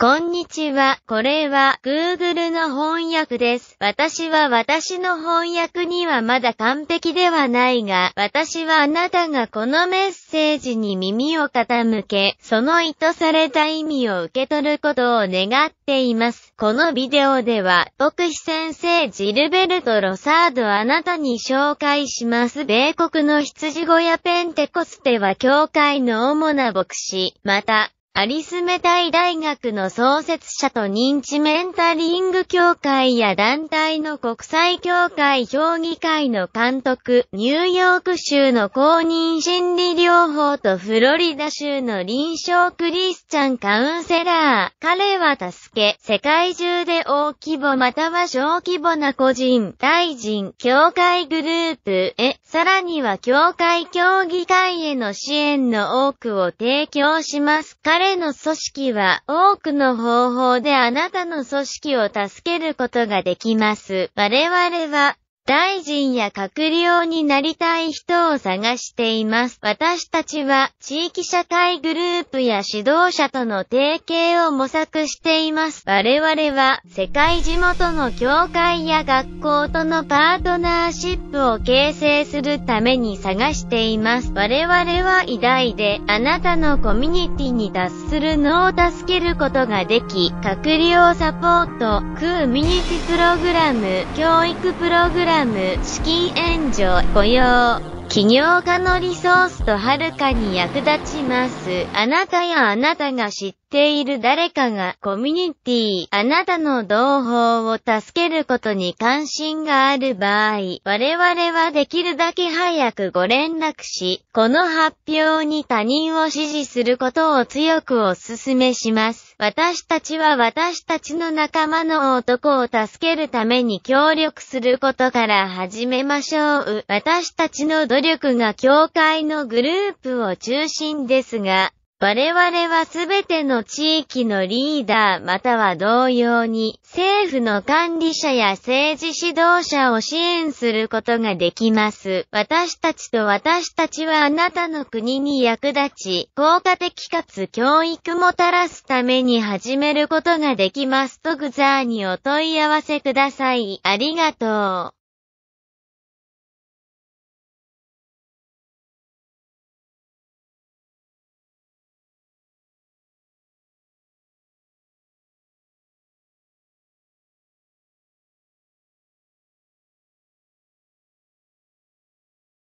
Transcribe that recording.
こんにちは。これは Google の翻訳です。私は私の翻訳にはまだ完璧ではないが、私はあなたがこのメッセージに耳を傾け、その意図された意味を受け取ることを願っています。このビデオでは、牧師先生ジルベルト・ロサードあなたに紹介します。米国の羊小屋ペンテコステは教会の主な牧師、また、アリスメタイ大学の創設者と認知メンタリング協会や団体の国際協会評議会の監督、ニューヨーク州の公認心理療法とフロリダ州の臨床クリスチャンカウンセラー。彼は助け、世界中で大規模または小規模な個人、大臣、協会グループへ、さらには協会協議会への支援の多くを提供します。彼の組織は多くの方法であなたの組織を助けることができます。我々は大臣や閣僚になりたい人を探しています。私たちは地域社会グループや指導者との提携を模索しています。我々は世界地元の教会や学校とのパートナーシップを形成するために探しています。我々は偉大であなたのコミュニティに達するのを助けることができ、閣僚サポート、クーミニティプログラム、教育プログラム、ラム、資金援助、雇用、起業家のリソースとはるかに役立ちます。あなたやあなたが知っている誰かがコミュニティ、あなたの同胞を助けることに関心がある場合、我々はできるだけ早くご連絡し、この発表に他人を支持することを強くお勧めします。私たちは私たちの仲間の男を助けるために協力することから始めましょう。私たちの努力が教会のグループを中心ですが、我々はすべての地域のリーダーまたは同様に政府の管理者や政治指導者を支援することができます。私たちと私たちはあなたの国に役立ち、効果的かつ教育もたらすために始めることができますとグザーにお問い合わせください。ありがとう。